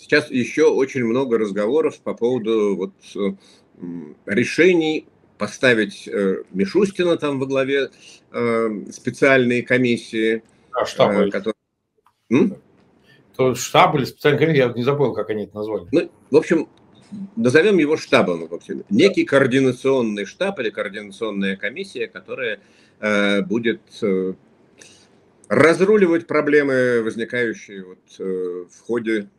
сейчас еще очень много разговоров по поводу вот решений поставить э, Мишустина там во главе э, специальной комиссии. А, штаб. Э, который... То штаб или специальная комиссия, я не забыл, как они это назвали. Ну, в общем, назовем его штабом. В общем. Некий координационный штаб или координационная комиссия, которая э, будет э, разруливать проблемы, возникающие вот, э, в ходе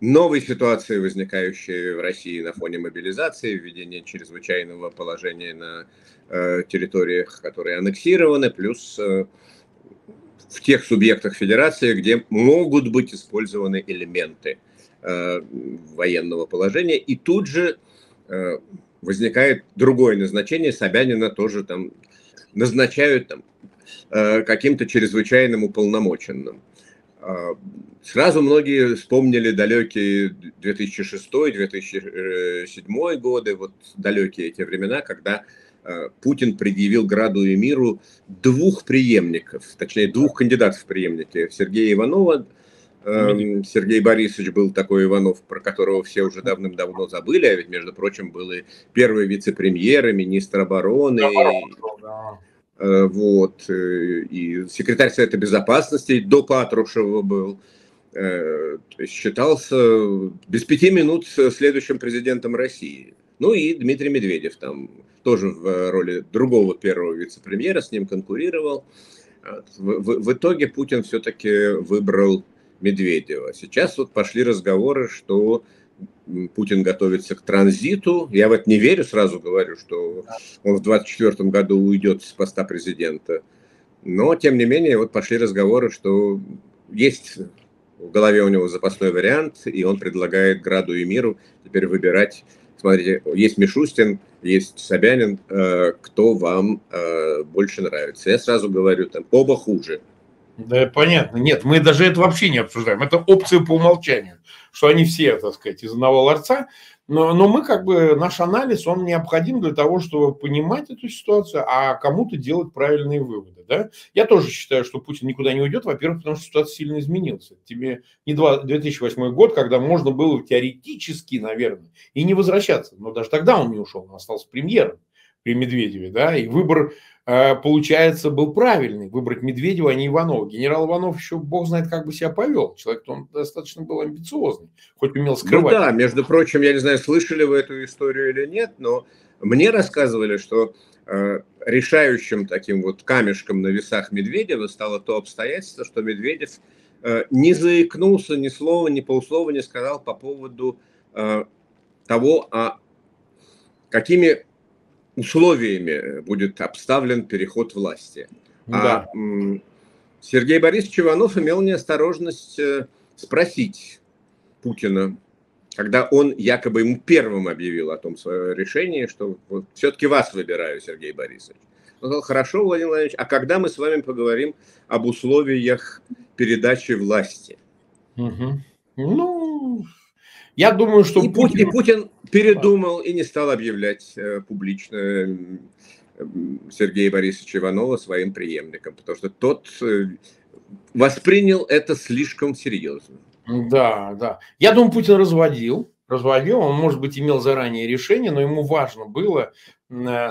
новой ситуации, возникающей в России на фоне мобилизации, введения чрезвычайного положения на э, территориях, которые аннексированы, плюс э, в тех субъектах федерации, где могут быть использованы элементы э, военного положения. И тут же э, возникает другое назначение. Собянина тоже там назначают там, э, каким-то чрезвычайным уполномоченным. А, сразу многие вспомнили далекие 2006-2007 годы, вот далекие эти времена, когда а, Путин предъявил Граду и миру двух преемников, точнее двух кандидатов в преемники. Сергея Иванова, эм, Сергей Борисович был такой Иванов, про которого все уже давным-давно забыли, а ведь, между прочим, был и первый вице-премьер, и министр обороны. Э, вот, э, и секретарь Совета Безопасности до Патрушева был, э, считался без пяти минут следующим президентом России. Ну и Дмитрий Медведев там тоже в роли другого первого вице-премьера с ним конкурировал. В, в, в итоге Путин все-таки выбрал Медведева. Сейчас вот пошли разговоры, что Путин готовится к транзиту. Я в это не верю, сразу говорю, что он в 2024 году уйдет с поста президента. Но, тем не менее, вот пошли разговоры, что есть в голове у него запасной вариант, и он предлагает Граду и Миру теперь выбирать. Смотрите, есть Мишустин, есть Собянин, э, кто вам э, больше нравится. Я сразу говорю, там оба хуже. Да, понятно. Нет, мы даже это вообще не обсуждаем. Это опция по умолчанию, что они все, так сказать, из одного ларца. Но, но мы как бы, наш анализ, он необходим для того, чтобы понимать эту ситуацию, а кому-то делать правильные выводы. Да? Я тоже считаю, что Путин никуда не уйдет, во-первых, потому что ситуация сильно изменилась. Тебе не 2008 год, когда можно было теоретически, наверное, и не возвращаться. Но даже тогда он не ушел, он остался премьером при Медведеве. Да? И выбор Э, получается, был правильный выбрать Медведева, а не Иванова. Генерал Иванов еще бог знает, как бы себя повел. Человек он достаточно был амбициозный, хоть умел скрывать. Ну да, между прочим, я не знаю, слышали вы эту историю или нет, но мне рассказывали, что э, решающим таким вот камешком на весах Медведева стало то обстоятельство, что Медведев э, не заикнулся ни слова, ни полслова не сказал по поводу э, того, а какими условиями будет обставлен переход власти. А, да. А Сергей Борисович Иванов имел неосторожность э, спросить Путина, когда он якобы ему первым объявил о том свое решение, что вот, все-таки вас выбираю, Сергей Борисович. Он сказал, хорошо, Владимир Владимирович, а когда мы с вами поговорим об условиях передачи власти? Угу. Ну, я думаю, что и Путин... И Путин передумал и не стал объявлять э, публично э, Сергея Борисовича Иванова своим преемником, потому что тот э, воспринял это слишком серьезно. Да, да. Я думаю, Путин разводил, разводил, он, может быть, имел заранее решение, но ему важно было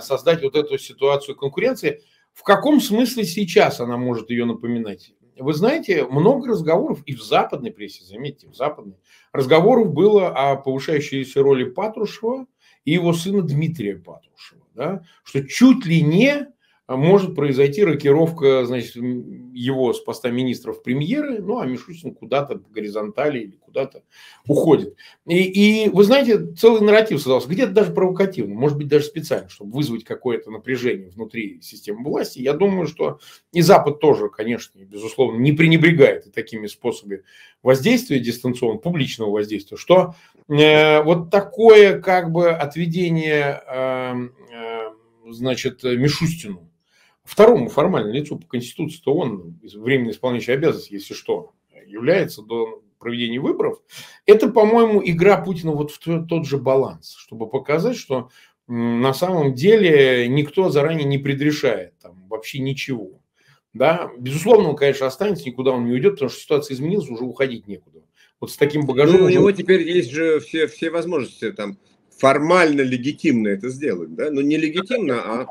создать вот эту ситуацию конкуренции. В каком смысле сейчас она может ее напоминать? Вы знаете, много разговоров и в западной прессе, заметьте, в западной, разговоров было о повышающейся роли Патрушева и его сына Дмитрия Патрушева, да, что чуть ли не может произойти рокировка, значит, его с поста министров премьеры, ну, а Мишустин куда-то по горизонтали или куда-то уходит. И, и вы знаете, целый нарратив создался, где-то даже провокативно, может быть, даже специально, чтобы вызвать какое-то напряжение внутри системы власти. Я думаю, что и Запад тоже, конечно, безусловно, не пренебрегает такими способами воздействия дистанционного, публичного воздействия, что э, вот такое как бы отведение э, э, значит, Мишустину второму формальному лицу по Конституции, то он временно исполняющий обязанности, если что, является до проведения выборов. Это, по-моему, игра Путина вот в тот же баланс, чтобы показать, что на самом деле никто заранее не предрешает там вообще ничего. Да, безусловно, он, конечно, останется, никуда он не уйдет, потому что ситуация изменилась, уже уходить некуда. Вот с таким багажом. Ну, у него теперь есть же все, все возможности там формально легитимно это сделать, да? Но не легитимно, а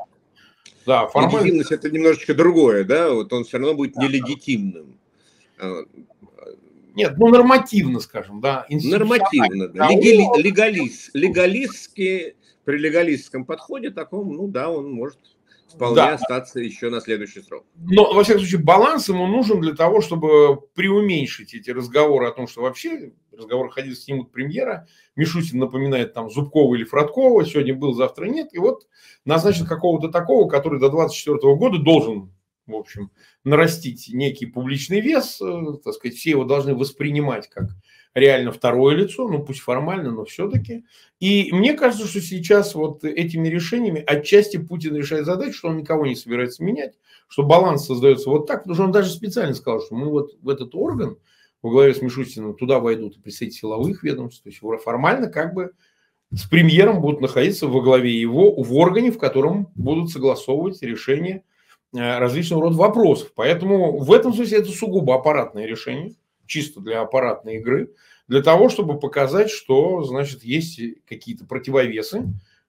да, формально... легитимность это немножечко другое, да? Вот он все равно будет нелегитимным. А, Нет, ну нормативно, скажем, да. Нормативно, да. Легали, легалист, легалистски, при легалистском подходе таком, ну да, он может вполне да. остаться еще на следующий срок. Но, во всяком случае, баланс ему нужен для того, чтобы преуменьшить эти разговоры о том, что вообще разговор ходил, снимут премьера, Мишустин напоминает там Зубкова или Фродкова, сегодня был, завтра нет, и вот назначит какого-то такого, который до 24 года должен, в общем, нарастить некий публичный вес, э, так сказать, все его должны воспринимать как реально второе лицо, ну пусть формально, но все-таки. И мне кажется, что сейчас вот этими решениями отчасти Путин решает задачу, что он никого не собирается менять, что баланс создается вот так, потому что он даже специально сказал, что мы вот в этот орган во главе с Мишустиным туда войдут и представители силовых ведомств, то есть формально как бы с премьером будут находиться во главе его в органе, в котором будут согласовывать решения различного рода вопросов. Поэтому в этом смысле это сугубо аппаратное решение чисто для аппаратной игры, для того, чтобы показать, что, значит, есть какие-то противовесы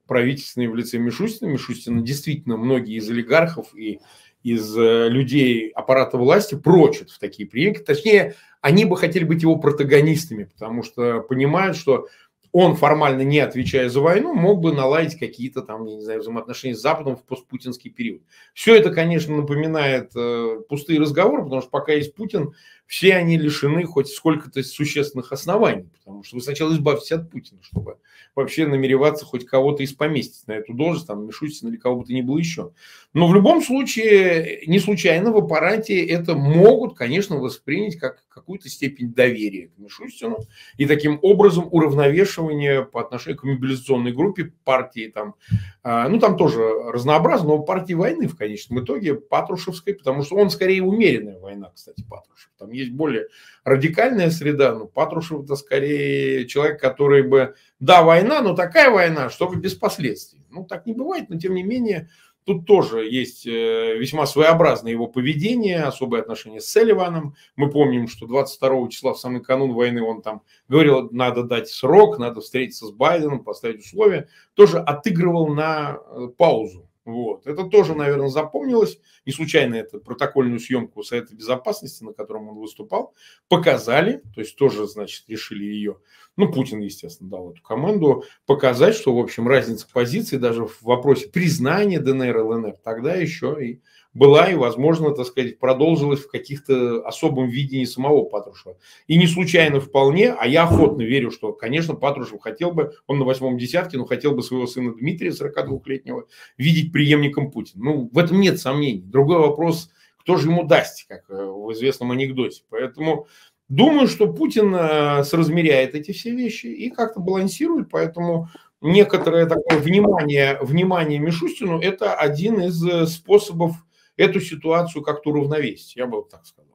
правительственные в лице Мишустина. Мишустина действительно многие из олигархов и из э, людей аппарата власти прочат в такие приемки. Точнее, они бы хотели быть его протагонистами, потому что понимают, что он, формально не отвечая за войну, мог бы наладить какие-то там, я не знаю, взаимоотношения с Западом в постпутинский период. Все это, конечно, напоминает э, пустые разговоры, потому что пока есть Путин, все они лишены хоть сколько-то существенных оснований, потому что вы сначала избавьтесь от Путина, чтобы вообще намереваться хоть кого-то из поместить на эту должность, там, Мишустин или кого бы то ни было еще. Но в любом случае, не случайно в аппарате это могут, конечно, воспринять как какую-то степень доверия к Мишустину и таким образом уравновешивание по отношению к мобилизационной группе партии, там, а, ну, там тоже разнообразно, но партии войны в конечном итоге, Патрушевской, потому что он скорее умеренная война, кстати, Патрушев. Там есть более радикальная среда, но Патрушев это скорее человек, который бы, да, война, но такая война, чтобы без последствий. Ну, так не бывает, но тем не менее, Тут тоже есть э, весьма своеобразное его поведение, особое отношение с Селиваном. Мы помним, что 22 числа в самый канун войны он там говорил, надо дать срок, надо встретиться с Байденом, поставить условия. Тоже отыгрывал на э, паузу. Вот. Это тоже, наверное, запомнилось. Не случайно это протокольную съемку Совета Безопасности, на котором он выступал, показали. То есть тоже, значит, решили ее, ну, Путин, естественно, дал эту команду, показать, что, в общем, разница позиций даже в вопросе признания ДНР ЛНР тогда еще и была и, возможно, так сказать, продолжилась в каких-то особом видении самого Патрушева. И не случайно вполне, а я охотно верю, что, конечно, Патрушев хотел бы, он на восьмом десятке, но хотел бы своего сына Дмитрия, 42-летнего, видеть преемником Путина. Ну, в этом нет сомнений. Другой вопрос, кто же ему даст, как э, в известном анекдоте. Поэтому думаю, что Путин э, соразмеряет эти все вещи и как-то балансирует, поэтому некоторое такое внимание, внимание Мишустину – это один из э, способов эту ситуацию как-то уравновесить, я бы так сказал.